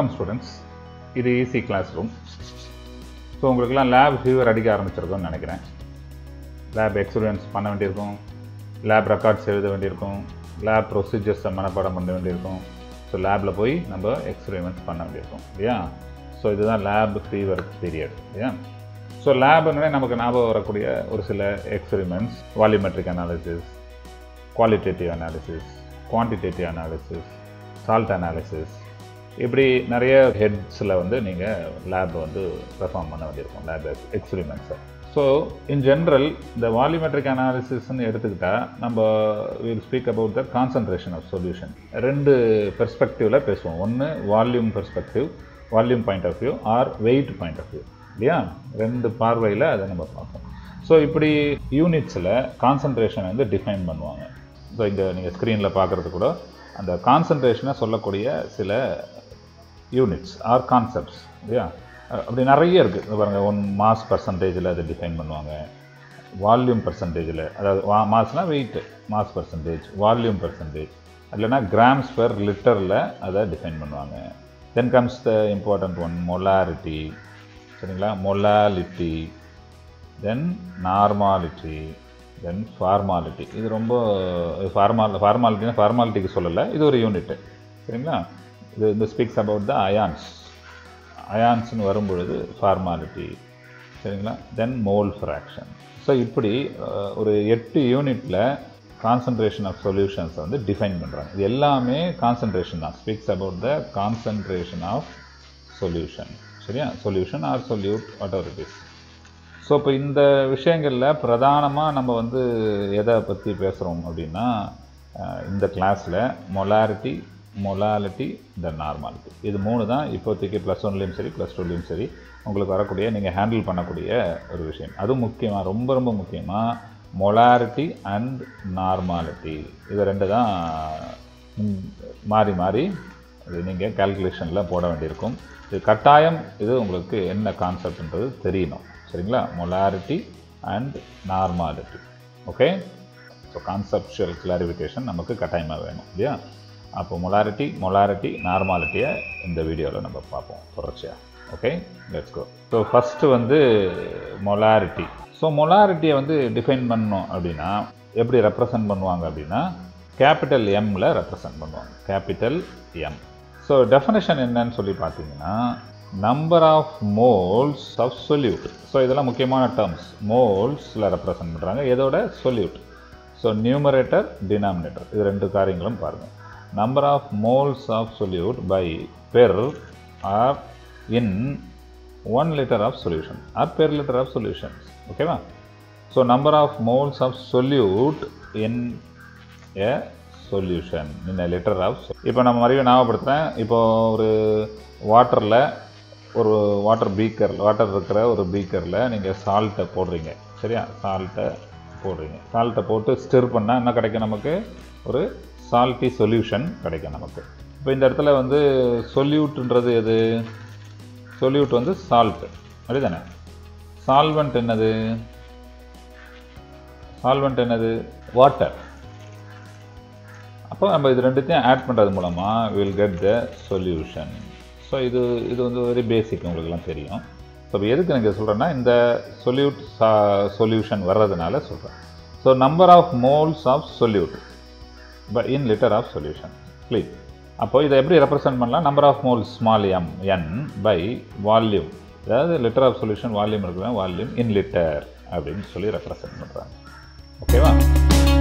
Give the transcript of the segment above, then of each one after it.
Welcome students இது easy class room so உங்களுக்குலாம் lab fever அடிக்க ஆரம்பிச்சிருக்கும்னு நினைக்கிறேன். லேப் எக்ஸ்பீரியன்ஸ் பண்ண வேண்டியிருக்கும். லேப் ரெக்கார்ட்ஸ் எழுத வேண்டியிருக்கும். லேப் ப்ரொசீஜர்ஸை மனப்பாடம் பண்ண வேண்டியிருக்கும். ஸோ லேபில் போய் நம்ம எக்ஸ்பெரிமெண்ட்ஸ் பண்ண வேண்டியிருக்கும். இல்லையா? ஸோ இதுதான் லேப் ஃபீவர் பீரியட் இல்லையா? ஸோ லேப்னே நமக்கு ஞாபகம் வரக்கூடிய ஒரு சில experiments volumetric analysis qualitative analysis quantitative analysis salt analysis இப்படி நிறைய ஹெட்ஸில் வந்து நீங்கள் லேப் வந்து பெர்ஃபார்ம் பண்ண வேண்டியிருக்கும் லேப் எக்ஸ்பிரிமெண்ட்ஸை ஸோ இன் ஜென்ரல் இந்த வால்யூமெட்ரிக் அனாலிசிஸ்ன்னு எடுத்துக்கிட்டால் நம்ம will speak about the concentration of solution ரெண்டு பெர்ஸ்பெக்டிவில் பேசுவோம். ஒன்று volume perspective volume point of view or weight point of view இல்லையா? ரெண்டு பார்வையில் அதை நம்ம பார்ப்போம். ஸோ இப்படி யூனிட்ஸில் கான்சன்ட்ரேஷனை வந்து டிஃபைன் பண்ணுவாங்க. ஸோ இங்கே நீங்கள் ஸ்க்ரீனில் பார்க்குறது கூட அந்த கான்சன்ட்ரேஷனை சொல்லக்கூடிய சில யூனிட்ஸ் ஆர் கான்செப்ட்ஸ் இல்லையா? அப்படி நிறைய இருக்குது பாருங்கள் ஒன் மாஸ் பர்சன்டேஜில் அதை டிஃபைன் பண்ணுவாங்க. வால்யூம் பர்சன்டேஜில் அதாவது வா மாஸ்னால் weight mass percentage volume percentage இல்லைனா கிராம்ஸ் பெர் லிட்டரில் அதை டிஃபைன் பண்ணுவாங்க. Then comes the important one molarity சரிங்களா? Molality then normality then formality இது ரொம்ப ஃபார்மால் ஃபார்மாலிட்டினா ஃபார்மாலிட்டிக்கு சொல்லலை. இது ஒரு யூனிட்டு சரிங்களா? இது இந்த ஸ்பீக்ஸ் அபவுட் த அயான்ஸ் அயான்ஸ்னு வரும்பொழுது ஃபார்மாலிட்டி சரிங்களா? தென் மோல் ஃப்ராக்ஷன் ஸோ இப்படி ஒரு எட்டு யூனிட்டில் கான்சன்ட்ரேஷன் ஆஃப் சொல்யூஷன்ஸை வந்து டிஃபைன் பண்ணுறாங்க இது எல்லாமே கான்சன்ட்ரேஷன் தான். Speaks about the concentration of solution சரியா? Solution or solute whatever it is so இப்போ இந்த விஷயங்களில் பிரதானமாக நம்ம வந்து எதை பற்றி பேசுகிறோம் அப்படின்னா இந்த கிளாஸில் மொலாரிட்டி மொலாலிட்டி த நார்மாலிட்டி இது மூணு தான் இப்போதைக்கு ப்ளஸ் ஒன்லேயும் சரி ப்ளஸ் டூலேயும் சரி. உங்களுக்கு வரக்கூடிய நீங்கள் ஹேண்டில் பண்ணக்கூடிய ஒரு விஷயம். அதுவும் முக்கியமாக ரொம்ப ரொம்ப முக்கியமாக மொலாரிட்டி அண்ட் நார்மாலிட்டி இது ரெண்டு தான் மாறி மாறி இது நீங்கள் கால்குலேஷனில் போட வேண்டியிருக்கும். இது கட்டாயம் இது உங்களுக்கு என்ன கான்செப்ட்ன்றது தெரியணும். சரிங்களா? Molarity and normality okay so conceptual clarification நமக்கு கட்டாயமாக வேணும் இல்லையா? அப்போ மொலாரிட்டி மொலாரிட்டி நார்மாலிட்டியை இந்த வீடியோவில் நம்ம பார்ப்போம் தொடர்ச்சியாக okay let's go so first வந்து மொலாரிட்டி ஸோ மொலாரிட்டியை வந்து டிஃபைன் பண்ணோம் அப்படின்னா எப்படி ரெப்ரசன்ட் பண்ணுவாங்க அப்படின்னா கேபிட்டல் எம்மில் ரெப்ரசன்ட் பண்ணுவாங்க. கேபிட்டல் எம் ஸோ டெஃபனேஷன் என்னன்னு சொல்லி பார்த்தீங்கன்னா number of moles of solute so இதெல்லாம் முக்கியமான டேர்ம்ஸ் மோல்ஸில் ரெப்ரசன்ட் பண்ணுறாங்க எதோட சொல்யூட் ஸோ நியூமரேட்டர் டினாமினேட்டர் இது ரெண்டு காரியங்களும் பாருங்கள் number of moles of solute by per or in 1 liter of solution or per liter of solutions ஓகேவா so number of moles of solute in a solution in a litre of இப்போ நம்ம மறுபடியும் ஞாபகப்படுத்துகிறேன் இப்போ ஒரு வாட்டரில் ஒரு வாட்டர் பீக்கர் வாட்டர் இருக்கிற ஒரு பீக்கரில் நீங்கள் சால்ட்டை போடுறீங்க சரியா? சால்ட்டை போடுறீங்க. சால்ட்டை போட்டு ஸ்டிர் பண்ணால் என்ன கிடைக்கும் நமக்கு? ஒரு சால்ட்டி சொல்யூஷன் கிடைக்கும் நமக்கு. இப்போ இந்த இடத்துல வந்து சொல்யூட்ன்றது எது? சொல்யூட் வந்து சால்ட் அப்படிதானே? சால்வெண்ட் என்னது? சால்வெண்ட் என்னது? வாட்டர் அப்போ நம்ம இது ரெண்டுத்தையும் ஆட் பண்ணுறது மூலமாக will get the solution so இது இது வந்து வெரி பேசிக் உங்களுக்குலாம் தெரியும். ஸோ இப்போ எதுக்கு எனக்கு சொல்கிறேன்னா இந்த சொல்யூட் சா சொல்யூஷன் வர்றதுனால சொல்கிறேன் so number of moles of solute but in litre of solution clean அப்போ இதை எப்படி ரெப்ரசென்ட் பண்ணலாம்? Number of mole small M N by volume அதாவது லிட்டர் ஆஃப் சொல்யூஷன் வால்யூம் இருக்குன்னா வால்யூம் இன் லிட்டர் அப்படின்னு சொல்லி ரெப்ரசென்ட் பண்ணுறாங்க ஓகேவா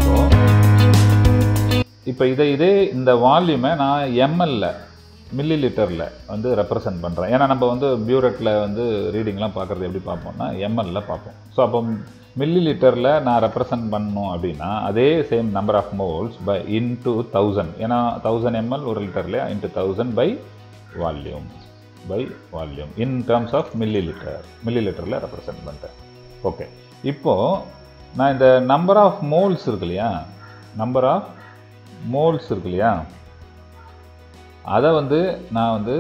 ஸோ இப்போ இதை இதே இந்த வால்யூமை நான் எம்எல்ல மில்லி லிட்டரில் வந்து ரெப்ரசன்ட் பண்ணுறேன் ஏன்னா நம்ம வந்து பியூரெட்டில் வந்து ரீடிங்லாம் பார்க்குறது எப்படி பார்ப்போம்னா எம்எல்ல பார்ப்போம். ஸோ அப்போ மில்லி லிட்டரில் நான் ரெப்ரசன்ட் பண்ணணும் அப்படின்னா அதே same number of moles by into thousand ஏன்னா தௌசண்ட் எம்எல் ஒரு லிட்டர்லையா into thousand by volume by volume in terms of millilitre milli லிட்டரில் ரெப்ரசன்ட் பண்ணிட்டேன் ஓகே இப்போது நான் இந்த நம்பர் ஆஃப் மோல்ஸ் இருக்கு இல்லையா? நம்பர் ஆஃப் மோல்ஸ் இருக்கு இல்லையா? அதை வந்து நான் வந்து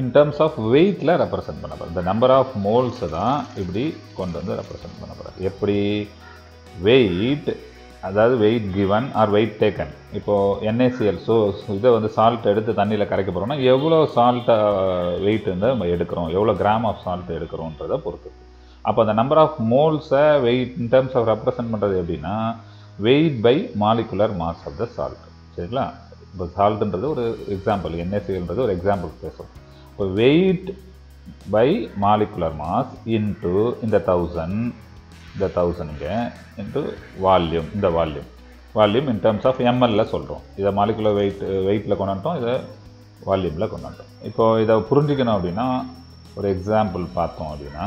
இன் டேர்ம்ஸ் ஆஃப் வெயிட்டில் ரெப்ரசன்ட் பண்ண போகிறேன் இந்த நம்பர் ஆஃப் மோல்ஸை தான் இப்படி கொண்டு வந்து ரெப்ரசன்ட் பண்ண போகிறேன் எப்படி வெயிட் அதாவது weight given or weight taken இப்போது என்ஏசிஎல் ஸோ இதை வந்து சால்ட் எடுத்து தண்ணியில் கரைக்க போகிறோம்னா எவ்வளோ சால்ட்டை வெயிட் வந்து நம்ம எடுக்கிறோம்? எவ்வளோ கிராம் ஆஃப் சால்ட் எடுக்கிறோன்றதை பொறுத்து. அப்போ அந்த number of மோல்ஸை weight in terms of represent பண்ணுறது எப்படின்னா weight by molecular mass of the salt சரிங்களா? இப்போ சால்ட்டுன்றது ஒரு எக்ஸாம்பிள் என்ஏசிஎல்ன்றது ஒரு எக்ஸாம்பிள் பேசும் இப்போ weight by molecular mass into இந்த தௌசண்ட் இந்த தௌசண்ட்ங்க இன்ட்டு வால்யூம் இந்த volume volume in terms of எம்எல்ல சொல்கிறோம் இதை மாலிகுலர் வெயிட் வெயிட்டில் கொண்டாட்டோம் இதை வால்யூமில் கொண்டாட்டோம் இப்போது இப்போ இதை புரிஞ்சுக்கணும் அப்படின்னா ஒரு எக்ஸாம்பிள் பார்த்தோம் அப்படின்னா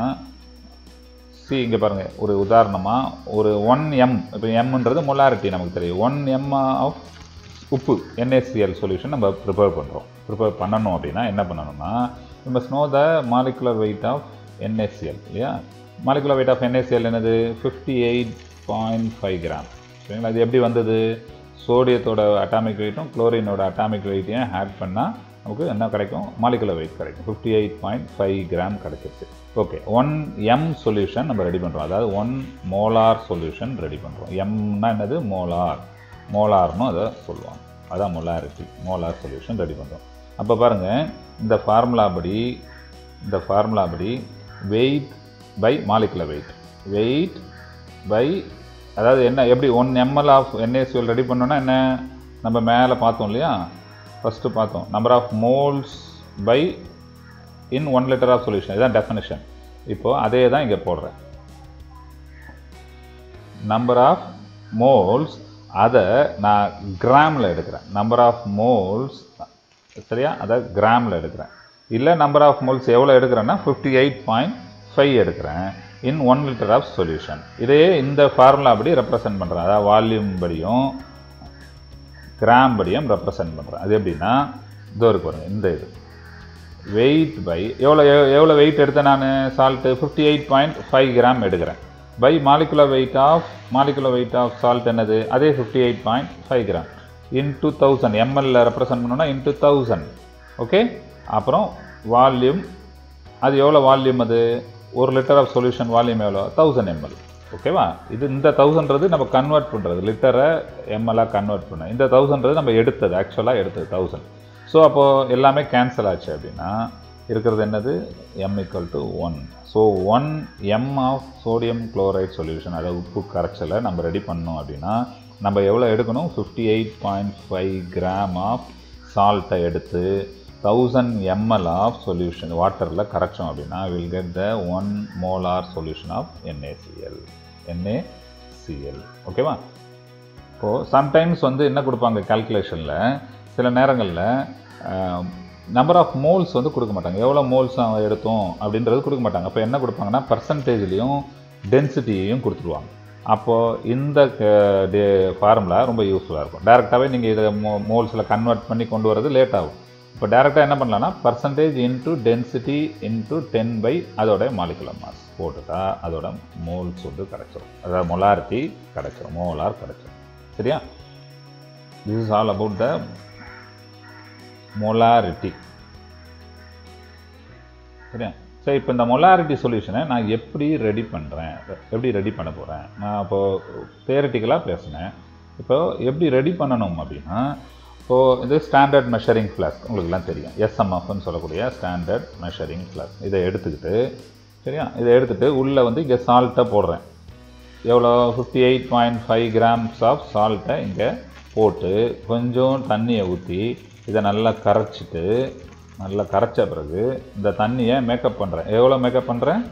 சி இங்கே பாருங்கள் ஒரு உதாரணமாக ஒரு ஒன் எம் இப்போ எம்ன்றது மொலாரிட்டி நமக்கு தெரியும். ஒன் எம் ஆஃப் உப்பு என்எஸ்சிஎல் சொல்யூஷன் நம்ம ப்ரிப்பேர் பண்ணுறோம் ப்ரிப்பேர் பண்ணணும் அப்படின்னா என்ன பண்ணணும்னா நம்ம snow the molecular weight of NSCL இல்லையா? மாலிகுலர் வெயிட் ஆஃப் என்எஸ்சிஎல் என்னது? Fifty eight point five gram சரிங்களா? அது எப்படி வந்தது? சோடியத்தோட அட்டாமிக் வெயிட்டும் குளோரினோட அட்டாமிக் வெயிட்டையும் ஆட் பண்ணால் நமக்கு என்ன கிடைக்கும்? மாலிகுலர் வெயிட் கிடைக்கும். Fifty eight point five gram கிடைச்சிருச்சு. ஓகே ஒன் எம் சொல்யூஷன் நம்ம ரெடி பண்ணுறோம் அதாவது ஒன் மோலார் சொல்யூஷன் ரெடி பண்ணுறோம் எம்னா என்னது? மோலார் மோலார்னு அதை சொல்லுவாங்க. அதான் மொலாரிட்டி மோலார் சொல்யூஷன் ரெடி பண்ணுறோம் அப்போ பாருங்கள் இந்த ஃபார்முலா படி இந்த ஃபார்முலா படி weight by molecular weight weight by அதாவது என்ன எப்படி one ML of NaCl ready பண்ணோன்னா என்ன? நம்ம மேலே பார்த்தோம் இல்லையா? ஃபஸ்ட்டு பார்த்தோம். Number of moles by in one litre of solution இதுதான் டெஃபினேஷன் இப்போது அதே தான் இங்கே போடுறேன். நம்பர் ஆஃப் மோல்ஸ் அதை நான் கிராமில் எடுக்கிறேன். நம்பர் ஆஃப் மோல்ஸ் சரியா? அதை கிராமில் எடுக்கிறேன். இல்லை நம்பர் ஆஃப் மோல்ஸ் எவ்வளோ எடுக்கிறேன்னா ஃபிஃப்டி எயிட் பாயிண்ட் ஃபைவ் எடுக்கிறேன் in one litre of solution இதையே இந்த ஃபார்முலா படி ரெப்ரசன்ட் பண்ணுறேன் அதாவது வால்யூம் படியும் கிராம் படியும் ரெப்ரசன்ட் பண்ணுறேன் அது எப்படின்னா இதோ இருக்கு இந்த இது. வெயிட் பை எவ்வளோ எவ்வளோ வெயிட் எடுத்தேன் நான்? Salt fifty eight point five gram எடுக்கிறேன். By molecular weight of molecular weight of salt என்னது? அதே fifty eight point five gram into thousand எம்எல்ல represent பண்ணோன்னா இன்டூ தௌசண்ட் ஓகே அப்புறம் வால்யூம் அது எவ்வளோ வால்யூம் அது? ஒரு லிட்டர் ஆஃப் சொல்யூஷன் வால்யூம் எவ்வளோ தௌசண்ட் எம்எல் ஓகேவா இது இந்த தௌசண்ட்றது நம்ம கன்வெர்ட் பண்ணுறது லிட்டரை எம்எல்லாக கன்வெர்ட் பண்ண இந்த தௌசண்ட்றது நம்ம எடுத்தது ஆக்சுவலாக எடுத்தது தௌசண்ட் ஸோ அப்போது எல்லாமே கேன்சல் ஆச்சு அப்படின்னா இருக்கிறது என்னது? M equal to one so one M of sodium chloride solution அதாவது உப்பு கரைச்சலை நம்ம ரெடி பண்ணோம் அப்படின்னா நம்ம எவ்வளோ எடுக்கணும்? Fifty eight point five gram of சால்ட்டை எடுத்து தௌசண்ட் எம்எல் ஆஃப் சொல்யூஷன் வாட்டரில் கரைச்சோம் அப்படின்னா will get the one molar solution of NaCl NaCl ஓகேவா இப்போது சம்டைம்ஸ் வந்து என்ன கொடுப்பாங்க கால்குலேஷனில் சில நேரங்களில் நம்பர் ஆஃப் மோல்ஸ் வந்து கொடுக்க மாட்டாங்க. எவ்வளோ மோல்ஸ் எடுத்தோம் அப்படின்றது கொடுக்க மாட்டாங்க. அப்போ என்ன கொடுப்பாங்கன்னா பர்சன்டேஜ்லேயும் டென்சிட்டியையும் கொடுத்துருவாங்க. அப்போது இந்த டே ஃபார்முலா ரொம்ப யூஸ்ஃபுல்லாக இருக்கும். டேரெக்டாகவே நீங்கள் இதை மோ மோல்ஸில் கன்வெர்ட் பண்ணி கொண்டு வரது லேட் ஆகும். இப்போ டேரெக்டாக என்ன பண்ணலாம்னா percentage into density into ten by அதோட மாலிகுலர் மாஸ் போட்டுட்டா அதோட மோல்ஸ் வந்து கிடச்சிரும். அதாவது மொலாரிட்டி கிடச்சிரும். மோலார் கிடச்சிரும். சரியா? This is all about the molarity சரியா? சரி இப்போ இந்த மொலாரிட்டி சொல்யூஷனை நான் எப்படி ரெடி பண்ணுறேன் எப்படி ரெடி பண்ண போகிறேன் நான் இப்போது தேரட்டிக்கலாக பேசினேன். இப்போது எப்படி ரெடி பண்ணணும் அப்படின்னா இப்போது இது ஸ்டாண்டர்ட் மெஷரிங் ஃப்ளாஸ்க் உங்களுக்குலாம் தெரியும். எஸ்எம்எஃப்னு சொல்லக்கூடிய ஸ்டாண்டர்ட் மெஷரிங் ஃப்ளாஸ்க் இதை எடுத்துக்கிட்டு சரியா? இதை எடுத்துகிட்டு உள்ளே வந்து இங்கே சால்ட்டை போடுறேன். எவ்வளோ? Fifty eight point five grams of சால்ட்டை இங்கே போட்டு கொஞ்சம் தண்ணியை ஊற்றி இதை நல்லா கரைச்சிட்டு நல்லா கரைச்ச பிறகு இந்த தண்ணியை மேக்கப் பண்ணுறேன் எவ்வளோ மேக்கப் பண்ணுறேன்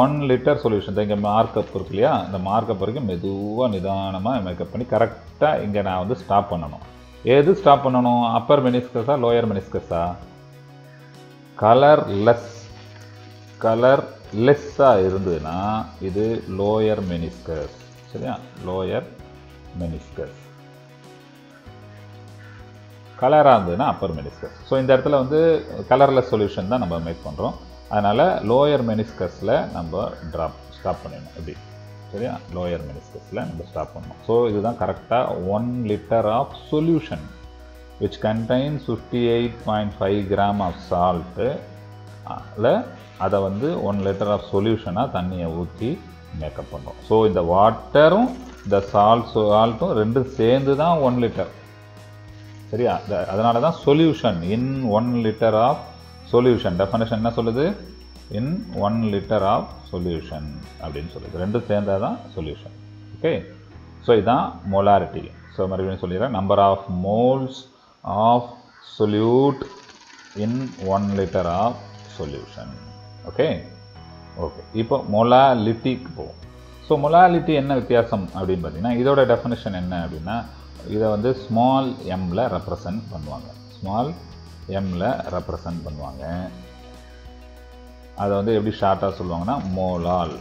ஒன் லிட்டர் சொல்யூஷன் இங்கே மார்க்கப் இருக்கு இல்லையா? இந்த மார்க்கப் வரைக்கும் மெதுவாக நிதானமாக மேக்கப் பண்ணி கரெக்டாக இங்கே நான் வந்து ஸ்டாப் பண்ணணும். எது ஸ்டாப் பண்ணணும்? அப்பர் மெனிஸ்கஸா லோயர் மெனிஸ்கஸா கலர் லெஸ் கலர் லெஸ்ஸாக இருந்ததுன்னா இது லோயர் மெனிஸ்கஸ் சரியா? லோயர் மெனிஸ்கஸ் கலராக இருந்ததுன்னா அப்பர் மெனிஸ்கஸ் ஸோ இந்த இடத்துல வந்து கலர்லெஸ் சொல்யூஷன் தான் நம்ம மேக் பண்ணுறோம் அதனால் லோயர் மெனிஸ்கஸில் நம்ம ட்ராப் ஸ்டாப் பண்ணிடணும். இப்படி. சரியா? லோயர் மெனிஸ்கஸில் நம்ம ஸ்டாப் பண்ணணும். ஸோ இதுதான் கரெக்டாக one litre of solution which contains fifty eight point five gram of salt அதை வந்து ஒன் லிட்டர் ஆஃப் சொல்யூஷனாக தண்ணியை ஊற்றி மேக்கப் பண்ணுறோம் ஸோ இந்த வாட்டரும் இந்த சால்ட் சால்ட்டும் ரெண்டும் சேர்ந்து தான் ஒன் லிட்டர் சரியா? அதனால தான் solution in one litre of solution definition என்ன சொல்லுது? In one litre of solution அப்படின்னு சொல்லுது. ரெண்டும் சேர்ந்தால் தான் சொல்யூஷன் ஓகே ஸோ இதுதான் மொலாரிட்டி ஸோ மறுபடியும் சொல்லிடுறேன். Number of moles of solute in one litre of solution okay okay இப்போ மொலாலிட்டிக்கு போவோம். ஸோ மொலாலிட்டி என்ன வித்தியாசம் அப்படின்னு பார்த்தீங்கன்னா இதோட டெஃபினேஷன் என்ன அப்படின்னா இதை வந்து ஸ்மால் எம்மில் ரெப்ரசன்ட் பண்ணுவாங்க. ஸ்மால் எம்மில் ரெப்ரசன்ட் பண்ணுவாங்க. அதை வந்து எப்படி ஷார்ட்டாக சொல்லுவாங்கன்னா மோலால்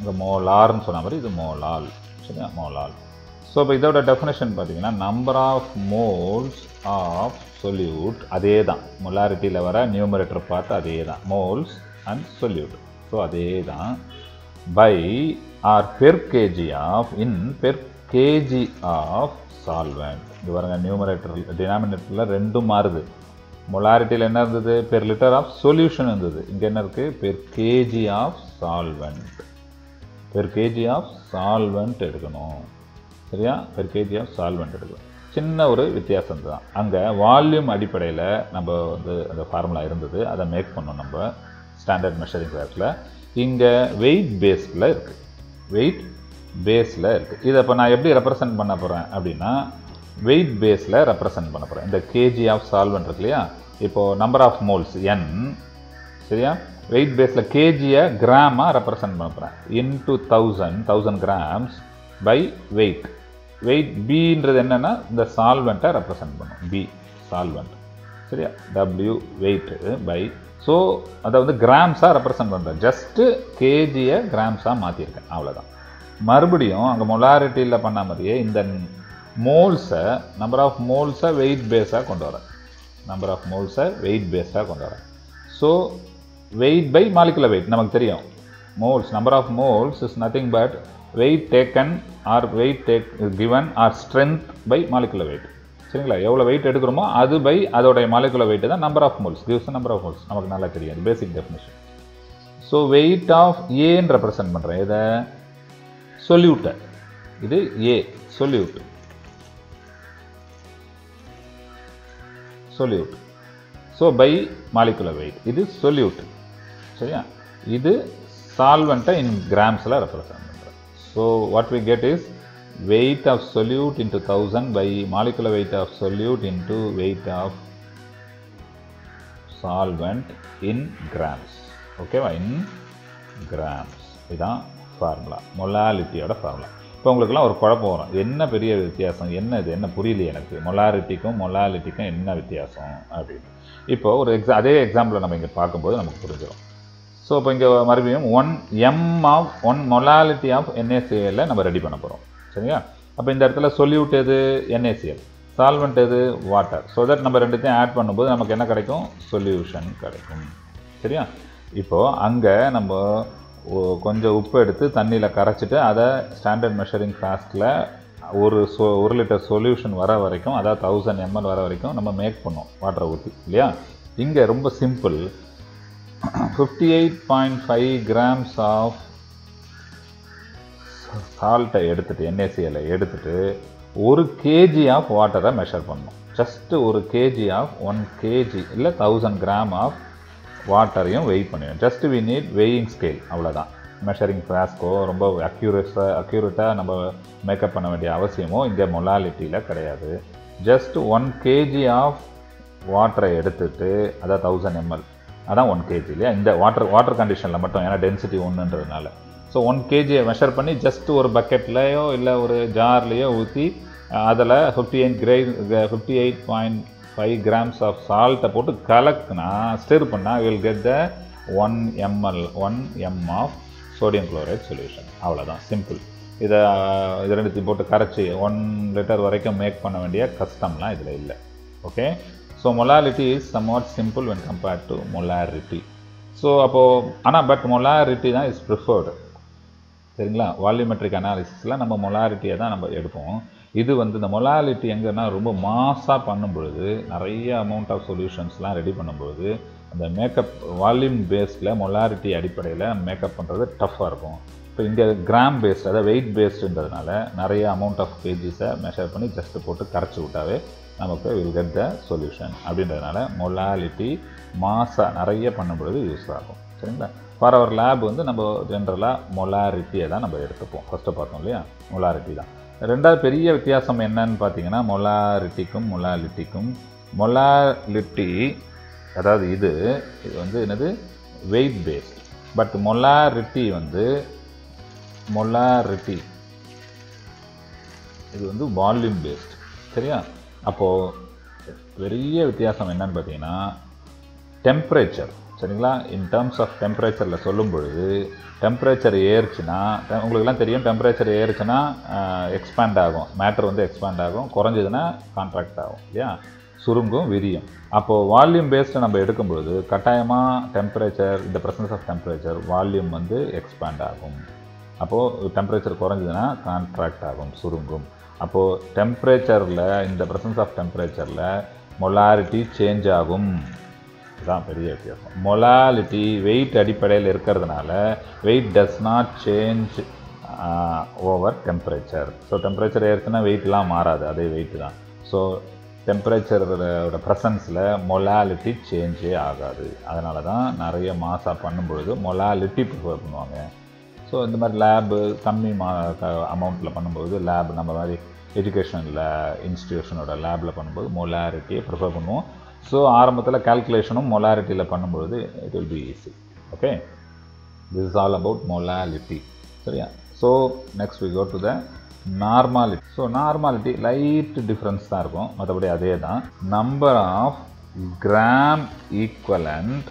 இந்த மோலார்னு சொன்ன மாதிரி இது மோலால் சரியா? மோலால் ஸோ இப்போ இதோட டெஃபினேஷன் பார்த்தீங்கன்னா number of moles of solute அதே தான் மொலாரிட்டியில் வர நியூமரேட்டர் பார்த்து அதே தான் மோல்ஸ் அண்ட் சொல்யூட் ஸோ அதே தான் by or per KG of in per KG of solvent இது பாருங்க நியூமரேட்டர் டினாமினேட்டரில் ரெண்டும் மாறுது. மொலாரிட்டியில் என்ன இருந்தது? பெர் லிட்டர் ஆஃப் சொல்யூஷன் இருந்தது. இங்கே என்ன இருக்குது per KG of solvent per KG of solvent எடுக்கணும். சரியா? பெர் கேஜி ஆஃப் சால்வெண்ட் எடுக்கணும். சின்ன ஒரு வித்தியாசம் தான் அங்கே வால்யூம் அடிப்படையில் நம்ம வந்து அந்த ஃபார்முலா இருந்தது. அதை மேக் பண்ணோம் நம்ம. ஸ்டாண்டர்ட் மெஷரிங் கிளாஸில் இங்கே வெயிட் பேஸ்டில் இருக்குது வெயிட் பேஸில் இருக்குது இதை இப்போ நான் எப்படி ரெப்ரசன்ட் பண்ண போகிறேன் அப்படின்னா வெயிட் பேஸில் ரெப்ரசன்ட் பண்ண போகிறேன் இந்த கேஜி ஆஃப் சால்வன் இருக்கு இல்லையா? இப்போது நம்பர் ஆஃப் மோல்ஸ் என் சரியா? வெயிட் பேஸில் கேஜியை கிராமாக ரெப்ரசன்ட் பண்ண போகிறேன் into thousand thousand grams by weight weight பின்றது என்னென்னா இந்த சால்வெண்ட்டை ரெப்ரசன்ட் பண்ணும். பி சால்வெண்ட் சரியா? டபிள்யூ வெயிட்டு பை ஸோ அதை வந்து கிராம்ஸாக ரெப்ரசன்ட் பண்ணுறேன் ஜஸ்ட்டு கேஜியை கிராம்ஸாக மாற்றிருக்கேன் அவ்வளோதான் மறுபடியும் அங்கே மொலாரிட்டியில் பண்ண மாதிரியே இந்த மோல்ஸை நம்பர் ஆஃப் மோல்ஸை வெயிட் பேஸாக கொண்டு வரேன் நம்பர் ஆஃப் மோல்ஸை வெயிட் பேஸாக கொண்டு வரேன் so weight by molecular weight நமக்கு தெரியும். Moles number of moles is nothing but weight taken or weight take given or strength by molecular weight சரிங்களா? எவ்வளோ வெயிட் எடுக்கிறோமோ அது பை அதோடைய மாலிகுலர் வெயிட் தான் number of moles gives number of moles நமக்கு நல்லா தெரியும் basic definition so weight of ஏன்னு ரெப்ரசன்ட் பண்ணுறேன் இதை சொல்யூட்டை இது A solute solute so by molecular weight இது சொல்யூட் சரியா? இது சால்வெண்ட்டை இன் கிராம்ஸில் ரெப்ரசன்ட் பண்ணுறேன் so what we get is weight of solute into thousand by molecular weight of solute into weight of solvent in grams ஓகேவா in grams இதுதான் formula மொலாலிட்டியோட formula இப்போ உங்களுக்குலாம் ஒரு குழப்பம் வரும். என்ன பெரிய வித்தியாசம்? என்ன இது? என்ன புரியல எனக்கு. மொலாரிட்டிக்கும் மொலாலிட்டிக்கும் என்ன வித்தியாசம்? அப்படின்னு. இப்போ ஒரு எக்ஸா அதே எக்ஸாம்பிளை நம்ம இங்கே பார்க்கும்போது நமக்கு புரிஞ்சிடும் ஸோ இப்போ இங்கே மறுபடியும் one M of one molality of என்ஏசிஎல்ல நம்ம ரெடி பண்ண போகிறோம் சரியா? அப்போ இந்த இடத்துல சொல்யூட் எது? என்ஏசிஎல் சால்வெண்ட் எது? வாட்டர் ஸோ தட் நம்ம ரெண்டுத்தையும் ஆட் பண்ணும்போது நமக்கு என்ன கிடைக்கும்? சொல்யூஷன் கிடைக்கும். சரியா? இப்போது அங்கே நம்ம கொஞ்சம் உப்பு எடுத்து தண்ணியில் கரைச்சிட்டு அதை ஸ்டாண்டர்ட் மெஷரிங் ஃப்ளாஸ்கில் ஒரு சொ ஒரு லிட்டர் சொல்யூஷன் வர வரைக்கும் அதாவது தௌசண்ட் எம்எல் வர வரைக்கும் நம்ம மேக் பண்ணோம் வாட்டரை ஊற்றி இல்லையா? இங்கே ரொம்ப simple fifty eight point five grams of சால்ட்டை எடுத்துகிட்டு என்ஏசிஎலை எடுத்துகிட்டு ஒரு கேஜி ஆஃப் வாட்டரை மெஷர் பண்ணணும் ஜஸ்ட்டு ஒரு கேஜி ஆஃப் ஒன் கேஜி இல்லை தௌசண்ட் கிராம் ஆஃப் வாட்டரையும் வெயிட் பண்ணிடும் just we need weighing scale அவ்வளோதான் மெஷரிங் ஃப்ளாஸ்கோ ரொம்ப அக்யூரஸாக அக்யூரேட்டாக நம்ம மேக்கப் பண்ண வேண்டிய அவசியமோ இங்கே மொலாலிட்டியில் கிடையாது. ஜஸ்ட் ஒன் கேஜி ஆஃப் வாட்டரை எடுத்துகிட்டு அதான் தௌசண்ட் எம்எல் அதான் ஒன் கேஜி இல்லையா? இந்த வாட்டர் வாட்டர் கண்டிஷனில் மட்டும் ஏன்னா டென்சிட்டி ஒன்றுன்றதுனால ஸோ ஒன் கேஜியை மெஷர் பண்ணி ஜஸ்ட் ஒரு பக்கெட்லேயோ இல்லை ஒரு ஜார்லேயோ ஊற்றி அதில் fifty eight grey fifty eight point five grams of சால்ட்டை போட்டு கலக்குனா ஸ்டிர் பண்ணால் will get the one ML one M of sodium chloride solution அவ்வளோதான் சிம்பிள் இதை இது ரெண்டுத்தையும் போட்டு கரைச்சி ஒன் லிட்டர் வரைக்கும் மேக் பண்ண வேண்டிய கஷ்டம்லாம் இதில் இல்லை. Okay so molality is somewhat simple when compared to molarity so அப்போது ஆனால் பட் மொலாரிட்டி தான் இஸ் ப்ரிஃபர்டு சரிங்களா? வால்யூமெட்ரிக் அனாலிசிஸில் நம்ம மொலாரிட்டியை தான் நம்ம எடுப்போம். இது வந்து இந்த மொலாலிட்டி எங்கன்னா ரொம்ப மாஸாக பண்ணும் பொழுது நிறைய அமௌண்ட் ஆஃப் சொல்யூஷன்ஸ்லாம் ரெடி பண்ணும்பொழுது அந்த மேக்கப் வால்யூம் பேஸில் மொலாரிட்டி அடிப்படையில் மேக்கப் பண்ணுறது டஃப்பாக இருக்கும். இப்போ இங்கே கிராம் பேஸ்ட் அதாவது வெயிட் பேஸ்டுன்றதுனால நிறைய அமௌண்ட் ஆஃப் கேஜிஸை மெஷர் பண்ணி ஜஸ்ட்டு போட்டு கரைச்சி விட்டாவே நமக்கு வில் கெட் த சொல்யூஷன் அப்படின்றதுனால மொலாலிட்டி மாசாக நிறைய பண்ணும்பொழுது யூஸ் ஆகும். சரிங்களா? ஃபார் அவர் லேப் வந்து நம்ம ஜென்ரலாக மொலாரிட்டியை தான் நம்ம எடுத்துப்போம். ஃபஸ்ட்டு பார்த்தோம் இல்லையா? மொலாரிட்டி தான். ரெண்டாவது பெரிய வித்தியாசம் என்னன்னு பார்த்தீங்கன்னா மொலாரிட்டிக்கும் மொலாலிட்டிக்கும். மொலாலிட்டி அதாவது இது இது வந்து என்னது? வெயிட் பேஸ்ட் பட் மொலாரிட்டி வந்து மொலாரிட்டி இது வந்து வால்யூம் பேஸ்ட் சரியா? அப்போது பெரிய வித்தியாசம் என்னன்னு பார்த்தீங்கன்னா டெம்பரேச்சர் சரிங்களா? இன் டேர்ம்ஸ் ஆஃப் டெம்பரேச்சரில் சொல்லும் பொழுது டெம்பரேச்சர் ஏறுச்சுன்னா உங்களுக்குலாம் தெரியும் டெம்பரேச்சர் ஏறுச்சுன்னா எக்ஸ்பேண்ட் ஆகும். மேட்டர் வந்து எக்ஸ்பேண்ட் ஆகும். குறைஞ்சதுன்னா கான்ட்ராக்ட் ஆகும் இல்லையா? சுருங்கும் விரியும். அப்போது வால்யூம் பேஸ்டு நம்ம எடுக்கும்பொழுது கட்டாயமாக டெம்பரேச்சர் இந்த ப்ரெசன்ஸ் ஆஃப் டெம்பரேச்சர் வால்யூம் வந்து எக்ஸ்பேண்ட் ஆகும். அப்போது டெம்பரேச்சர் குறைஞ்சதுன்னா கான்ட்ராக்ட் ஆகும் சுருங்கும். அப்போது டெம்பரேச்சரில் இந்த ப்ரெசன்ஸ் ஆஃப் டெம்பரேச்சரில் மொலாரிட்டி சேஞ்ச் ஆகும். தான் பெரிய வித்தியாசம். மொலாலிட்டி வெயிட் அடிப்படையில் இருக்கிறதுனால weight does not change over temperature so temperature ஏறுச்சுன்னா வெயிட்லாம் மாறாது அதே வெயிட் தான். ஸோ டெம்பரேச்சரோட ப்ரெசன்ஸில் மொலாலிட்டி சேஞ்சே ஆகாது. அதனால தான் நிறைய மாசாக பண்ணும்பொழுது மொலாலிட்டி ப்ரிஃபர் பண்ணுவாங்க. ஸோ இந்த மாதிரி லேபு கம்மி மா அமௌண்ட்டில் பண்ணும்போது லேப் நம்ம மாதிரி எஜுகேஷனில் இன்ஸ்டியூஷனோட லேபில் பண்ணும்போது மொலாரிட்டியை ப்ரிஃபர் பண்ணுவோம். ஸோ ஆரம்பத்தில் கால்குலேஷனும் மொலாரிட்டியில் பண்ணும்பொழுது it will be easy okay this is all about molality சரியா? So next we go to the normality so normality light difference தான் இருக்கும். மற்றபடி அதே தான். Number of gram equivalent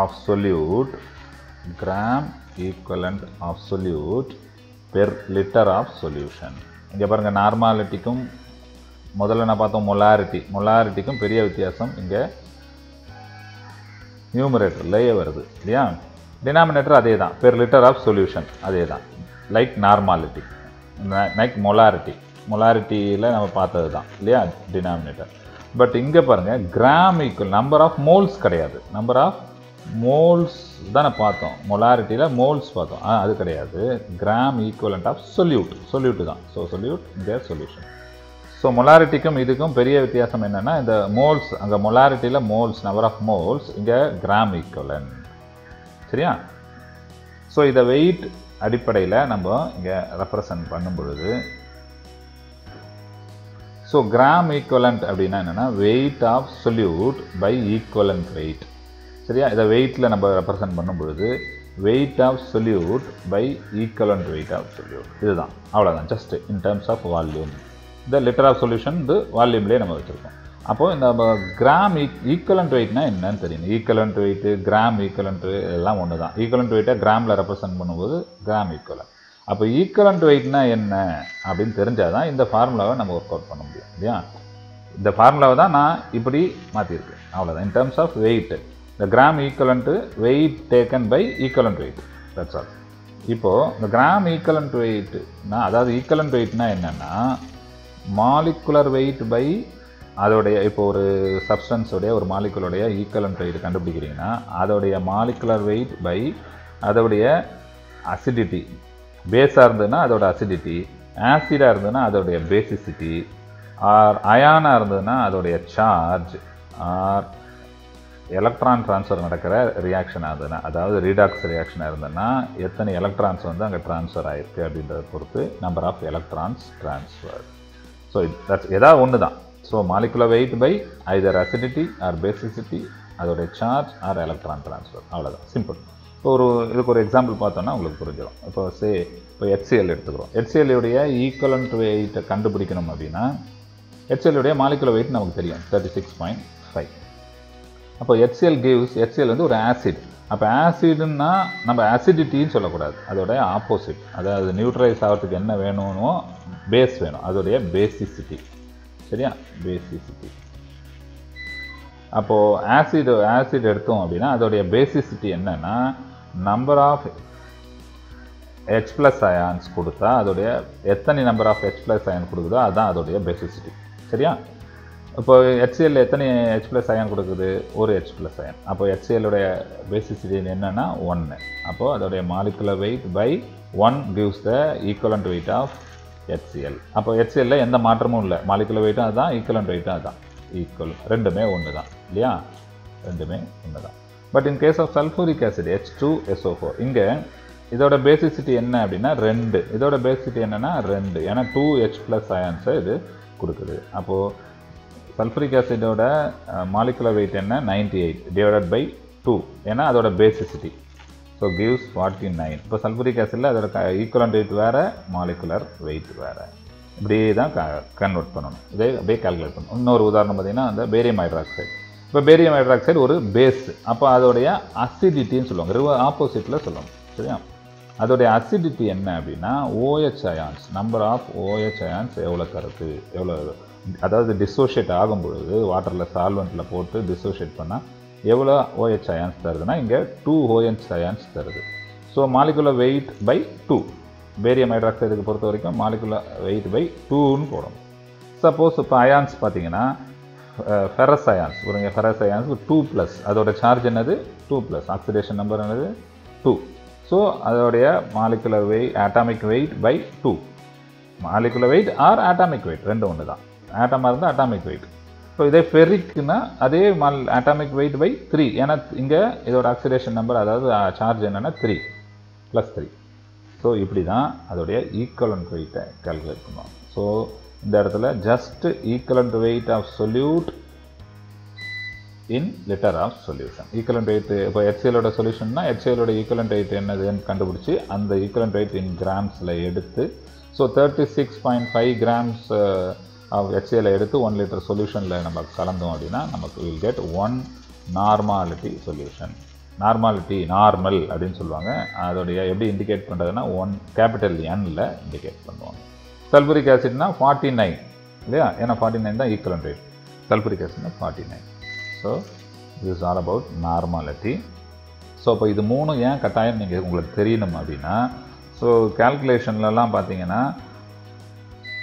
of solute gram equivalent of solute per litre of solution இங்கே பாருங்கள் நார்மாலிட்டிக்கும் முதல்ல நான் பார்த்தோம்? மொலாரிட்டி மொலாரிட்டிக்கும் பெரிய வித்தியாசம் இங்கே நியூமரேட்டர்லேயே வருது இல்லையா? டினாமினேட்டர் அதே தான் பெர் லிட்டர் ஆஃப் சொல்யூஷன் அதே தான் லைக் நார்மாலிட்டி லைக் மொலாரிட்டி மொலாரிட்டியில் நம்ம பார்த்தது தான் இல்லையா? டினாமினேட்டர் பட் இங்கே பாருங்கள் gram equal number of moles கிடையாது. நம்பர் ஆஃப் மோல்ஸ் தானே பார்த்தோம். மொலாரிட்டியில் மோல்ஸ் பார்த்தோம். ஆ அது கிடையாது. Gram equivalent of solute solute தான். ஸோ சொல்யூட் இங்கே சொல்யூஷன் ஸோ மொலாரிட்டிக்கும் இதுக்கும் பெரிய வித்தியாசம் என்னென்னா இந்த மோல்ஸ் அங்கே மொலாரிட்டியில் மோல்ஸ் நம்பர் ஆஃப் மோல்ஸ் இங்கே கிராம் ஈக்குவலன் சரியா? ஸோ இதை வெயிட் அடிப்படையில் நம்ம இங்கே ரெப்ரசன்ட் பண்ணும் பொழுது ஸோ கிராம் ஈக்குவலண்ட் அப்படின்னா என்னென்னா weight of solute by equivalent weight சரியா? இதை வெயிட்டில் நம்ம ரெப்ரசன்ட் பண்ணும் பொழுது weight of solute by equivalent weight of solute இதுதான். அவ்வளோதான் just in terms of volume இந்த லிட்டர் ஆஃப் சொல்யூஷன் இது வால்யூம்லேயே நம்ம வச்சுருக்கோம். அப்போது இந்த கிராம் ஈக் ஈக்குவலண்ட் வெயிட்னா என்னன்னு தெரியும் ஈக்குவலண்ட் வெயிட்டு கிராம் ஈக்குவலண்ட் எல்லாம் ஒன்று தான் ஈக்குவலண்ட் வெயிட்டை கிராமில் ரெப்ரசென்ட் பண்ணும்போது கிராம் ஈக்குவலண்ட் அப்போ ஈக்குவலண்ட் வெயிட்னா என்ன அப்படின்னு தெரிஞ்சால் தான் இந்த ஃபார்முலாவை நம்ம ஒர்க் அவுட் பண்ண முடியும் இல்லையா? இந்த ஃபார்முலாவை தான் நான் இப்படி மாற்றிருக்கேன் அவ்வளோதான் இன் டேர்ம்ஸ் ஆஃப் வெயிட்டு இந்த gram equivalent weight taken by equivalent weight that's all இப்போது இந்த கிராம் ஈக்குவலண்ட் வெயிட்னா அதாவது ஈக்குவலண்ட் வெயிட்னா என்னென்னா மாலிகுலர் வெயிட் பை அதோடைய இப்போ ஒரு சப்ஸ்டன்ஸோடைய ஒரு மாலிகுலோடைய ஈக்குவலன்ட் வெயிட் கண்டுபிடிக்கிறீங்கன்னா அதோடைய மாலிகுலர் வெயிட் பை அதோடைய அசிடிட்டி பேஸாக இருந்ததுன்னா அதோட அசிடிட்டி ஆசிடாக இருந்ததுன்னா அதோடைய பேசிசிட்டி ஆர் அயானாக இருந்ததுன்னா அதோடைய சார்ஜ் ஆர் எலக்ட்ரான் ட்ரான்ஸ்ஃபர் நடக்கிற ரியாக்ஷன் ஆகுதுன்னா அதாவது ரீடாக்ஸ் ரியாக்ஷனாக இருந்ததுன்னா எத்தனை எலக்ட்ரான்ஸ் வந்து அங்கே ட்ரான்ஸ்ஃபர் ஆகிருக்கு அப்படின்றத பொறுத்து number of electrons transfer so that's ஏதாவது ஒன்று தான் so molecular weight by either acidity or basicity அதோடைய சார்ஜ் ஆர் எலக்ட்ரான் ட்ரான்ஸ்ஃபர் அவ்வளோதான் சிம்பிள் இப்போ ஒரு இதுக்கு ஒரு எக்ஸாம்பிள் பார்த்தோன்னா உங்களுக்கு புரிஞ்சிடும். இப்போ சே இப்போ ஹெச்சிஎல் எடுத்துக்கிறோம். ஹெச்சிஎல்லுடைய ஈக்குவலன்ட் வெயிட்டை கண்டுபிடிக்கணும் அப்படின்னா ஹெச்சிஎல்லுடைய மாலிகுலர் வெயிட் நமக்கு தெரியும். தேர்ட்டி சிக்ஸ் பாயிண்ட் ஃபைவ் அப்போ ஹெச்சிஎல் கிவ்ஸ் ஹெச்சிஎல் வந்து ஒரு ஆசிட் அப்போ ஆசிடுன்னா நம்ம ஆசிடிட்டின்னு சொல்லக்கூடாது. அதோடைய ஆப்போசிட் அதாவது நியூட்ரலைஸ் ஆகிறதுக்கு என்ன வேணும்னோ பேஸ் வேணும். அதோடைய பேசிசிட்டி சரியா? பேசிசிட்டி அப்போது ஆசிட் ஆசிட் எடுத்தோம் அப்படின்னா அதோடைய பேசிசிட்டி என்னென்னா number of H plus ions கொடுத்தா அதோடைய எத்தனை number of H plus ion கொடுக்குதோ அதுதான் அதோடைய பேசிசிட்டி சரியா? இப்போ ஹெச்சிஎல் எத்தனை ஹெச் ப்ளஸ் அயன் கொடுக்குது? ஒரு ஹெச் ப்ளஸ் அயன் அப்போ ஹெச்சிஎல்லுடைய பேசிசிட்டி என்னென்னா ஒன்று அப்போது அதோடைய molecular weight by one gives the equivalent weight of HCl அப்போ ஹெச்சிஎல்ல எந்த மாற்றமும் இல்லை. மாலிகுலர் வெயிட்டும் அதுதான் ஈக்குவலன் வெயிட்டும் அதுதான் ஈக்குவல் ரெண்டுமே ஒன்று தான் இல்லையா? ரெண்டுமே ஒன்று தான் but in case of sulphuric acid H two SO four இங்கே இதோட பேசிசிட்டி என்ன அப்படின்னா ரெண்டு. இதோட பேசிசிட்டி என்னன்னா ரெண்டு. ஏன்னா டூ ஹெச் ப்ளஸ் அயான்ஸை இது கொடுக்குது. அப்போது சல்ஃபரிக் ஆசிடோட மாலிகுலர் வெயிட் என்ன? Ninety eight divided by two ஏன்னா அதோட basicity so gives forty nine இப்போ சல்ஃபரிக் ஆசிடில் அதோட ஈக்குவலண்ட் வெயிட் வேறு மாலிகுலர் வெயிட் வேறு. இப்படியே தான் கன்வெர்ட் பண்ணணும். இதே அப்படியே கால்குலேட் பண்ணணும். இன்னொரு உதாரணம் பார்த்திங்கன்னா அந்த பேரியம் ஹைட்ராக்சைடு இப்போ பேரியம் ஹைட்ராக்சைடு ஒரு பேஸ் அப்போ அதோடைய அசிடிட்டின்னு சொல்லுவாங்க. ரிவ ஆப்போசிட்டில் சொல்லுவாங்க. சரியா? அதோடைய அசிடிட்டி என்ன அப்படின்னா OH ions number of OH ions எவ்வளோ கருக்கு எவ்வளோ அதாவது டிசோஷியேட் ஆகும் பொழுது வாட்டரில் சால்வெண்ட்டில் போட்டு டிசோஷியேட் பண்ணால் எவ்வளோ ஓஹெச் அயான்ஸ் தருதுன்னா இங்கே டூ ஓஹெச் அயான்ஸ் தருது. So molecular weight by two barium ஹைட்ராக்சைடுக்கு பொறுத்த வரைக்கும் மாலிகுலர் வெயிட் பை டூன்னு போடணும் சப்போஸ் இப்போ அயான்ஸ் பார்த்தீங்கன்னா ஃபெரஸ் அயான்ஸ் ஒருங்க ஃபெரஸ் அயான்ஸ் டூ ப்ளஸ் அதோட சார்ஜ் என்னது? டூ ப்ளஸ் ஆக்சிடேஷன் நம்பர் என்னது? டூ ஸோ அதோடைய molecular weight atomic weight by two molecular weight or atomic weight ரெண்டு ஒன்று தான் ஆட்டமாக இருந்தால் அட்டாமிக் வெயிட் ஸோ இதே ஃபெரிக்னா அதே மல் ஆட்டாமிக் வெயிட் பை த்ரீ ஏன்னா இங்கே இதோட ஆக்சிடேஷன் நம்பர் அதாவது சார்ஜ் என்னென்னா த்ரீ ப்ளஸ் த்ரீ ஸோ இப்படி தான் அதோடைய ஈக்குவலன்ட் வெயிட்டை கால்குலேட் பண்ணுவோம். ஸோ இந்த இடத்துல just equivalent weight of solute in litre of solution equivalent weight இப்போ ஹெச்சிஎலோட சொல்யூஷன்னா ஹெச்சிஎலோட ஈக்குவலன்ட் வெயிட் என்னதுன்னு கண்டுபிடிச்சி அந்த ஈக்குவலன்ட் வெயிட் இன் கிராம்ஸில் எடுத்து so thirty six point five grams HCl எடுத்து ஒன் லிட்டர் சொல்யூஷனில் நம்ம கலந்தோம் அப்படின்னா நமக்கு will get one normality solution normality normal அப்படின்னு சொல்லுவாங்க. அதோடைய எப்படி இண்டிகேட் பண்ணுறதுன்னா ஒன் கேபிட்டல் என்னில் இண்டிகேட் பண்ணுவாங்க சல்புரிக் ஆசிட்னா ஃபார்ட்டி நைன் இல்லையா? ஏன்னா ஃபார்ட்டி நைன் தான் equivalent weight sulphuric ஆசிட்னா forty nine so it is all about normality so இப்போ இது மூணும் ஏன் கட்டாயம் நீங்கள் உங்களுக்கு தெரியணும் அப்படின்னா ஸோ கேல்குலேஷன்லலாம் பார்த்தீங்கன்னா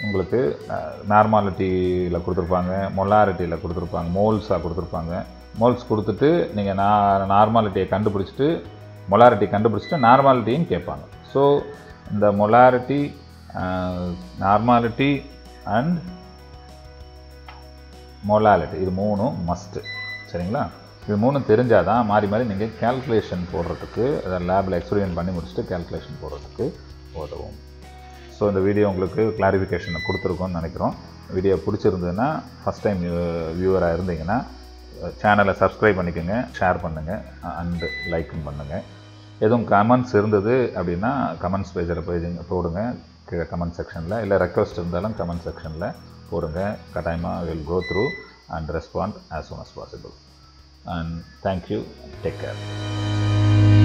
உங்களுக்கு நார்மாலிட்டியில் கொடுத்துருப்பாங்க மொலாரிட்டியில் கொடுத்துருப்பாங்க மோல்ஸாக கொடுத்துருப்பாங்க. மோல்ஸ் கொடுத்துட்டு நீங்கள் நா நார்மாலிட்டியை கண்டுபிடிச்சிட்டு மொலாரிட்டி கண்டுபிடிச்சிட்டு நார்மாலிட்டியும் கேட்பாங்க. ஸோ இந்த மொலாரிட்டி நார்மாலிட்டி அண்ட் மொலாலிட்டி இது மூணும் மஸ்ட்டு சரிங்களா? இது மூணும் தெரிஞ்சால் தான் மாறி மாறி நீங்கள் கேல்குலேஷன் போடுறதுக்கு அதை லேபில் எக்ஸ்பீரியன் பண்ணி முடிச்சுட்டு கேல்குலேஷன் போடுறதுக்கு உதவும். ஸோ இந்த வீடியோ உங்களுக்கு கிளாரிஃபிகேஷனை கொடுத்துருக்கோன்னு நினைக்கிறோம். வீடியோ பிடிச்சிருந்ததுன்னா ஃபஸ்ட் டைம் வியூவராக இருந்தீங்கன்னா சேனலை சப்ஸ்கிரைப் பண்ணிக்கோங்க ஷேர் பண்ணுங்கள் அண்டு லைக்கும் பண்ணுங்கள் எதுவும் கமெண்ட்ஸ் இருந்தது அப்படின்னா கமெண்ட்ஸ் பேஜில் போய் போடுங்க கீழே கமெண்ட் செக்ஷனில் இல்லை ரெக்வஸ்ட் இருந்தாலும் கமெண்ட் செக்ஷனில் போடுங்க. கட்டாயமாக will go through and respond as soon as possible and thank you take care